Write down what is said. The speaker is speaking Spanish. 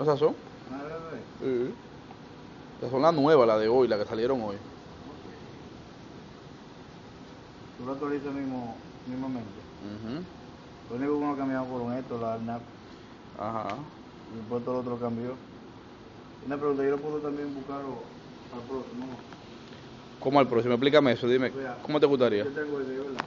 ¿Esas son? Sí. Esas son las nuevas, las de hoy, las que salieron hoy. Tú lo actualizas mismo, mismamente. Lo único que uno cambiaba por esto, la ARNAP, Ajá. y después todo lo otro cambió. Una pregunta, yo lo puedo también buscar al próximo. ¿Cómo al próximo? Explícame eso, dime. ¿Cómo te gustaría? Yo tengo el ¿verdad?